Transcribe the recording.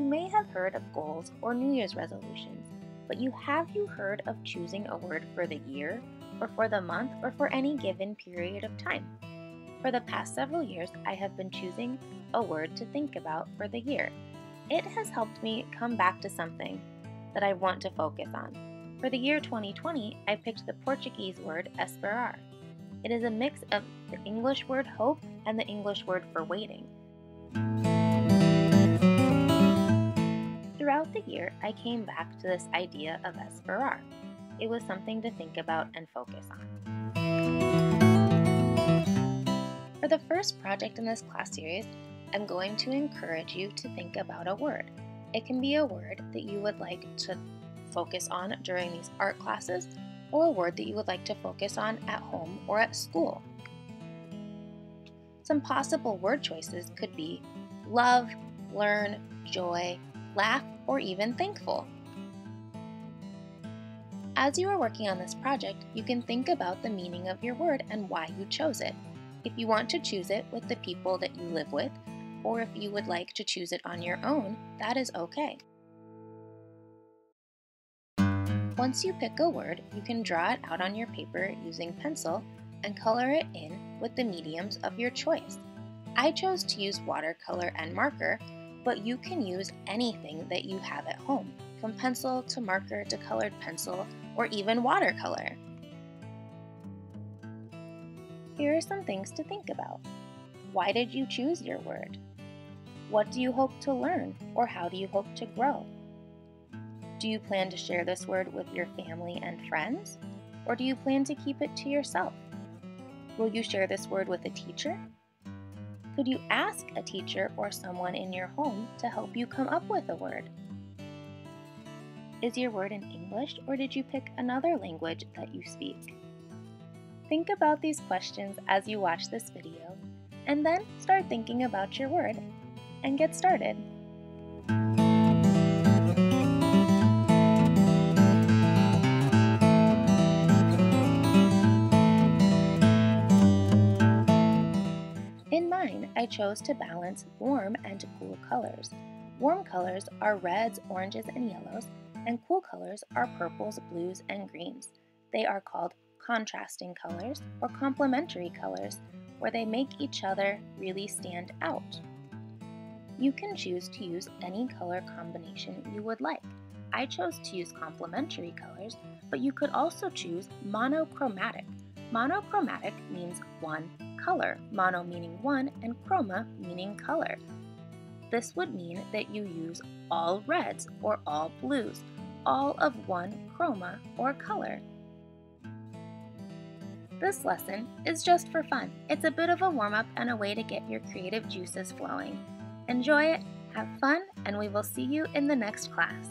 You may have heard of goals or New Year's resolutions, but you have you heard of choosing a word for the year, or for the month, or for any given period of time? For the past several years, I have been choosing a word to think about for the year. It has helped me come back to something that I want to focus on. For the year 2020, I picked the Portuguese word esperar. It is a mix of the English word hope and the English word for waiting. Throughout the year, I came back to this idea of esperar. It was something to think about and focus on. For the first project in this class series, I'm going to encourage you to think about a word. It can be a word that you would like to focus on during these art classes or a word that you would like to focus on at home or at school. Some possible word choices could be love, learn, joy, laugh, or even thankful. As you are working on this project, you can think about the meaning of your word and why you chose it. If you want to choose it with the people that you live with, or if you would like to choose it on your own, that is okay. Once you pick a word, you can draw it out on your paper using pencil and color it in with the mediums of your choice. I chose to use watercolor and marker, but you can use anything that you have at home, from pencil to marker to colored pencil or even watercolor. Here are some things to think about. Why did you choose your word? What do you hope to learn or how do you hope to grow? Do you plan to share this word with your family and friends? Or do you plan to keep it to yourself? Will you share this word with a teacher? Could you ask a teacher or someone in your home to help you come up with a word? Is your word in English or did you pick another language that you speak? Think about these questions as you watch this video, and then start thinking about your word and get started. Mine, I chose to balance warm and cool colors. Warm colors are reds, oranges, and yellows, and cool colors are purples, blues, and greens. They are called contrasting colors, or complementary colors, where they make each other really stand out. You can choose to use any color combination you would like. I chose to use complementary colors, but you could also choose monochromatic. Monochromatic means one color, mono meaning one and chroma meaning color. This would mean that you use all reds or all blues, all of one chroma or color. This lesson is just for fun. It's a bit of a warm up and a way to get your creative juices flowing. Enjoy it, have fun, and we will see you in the next class.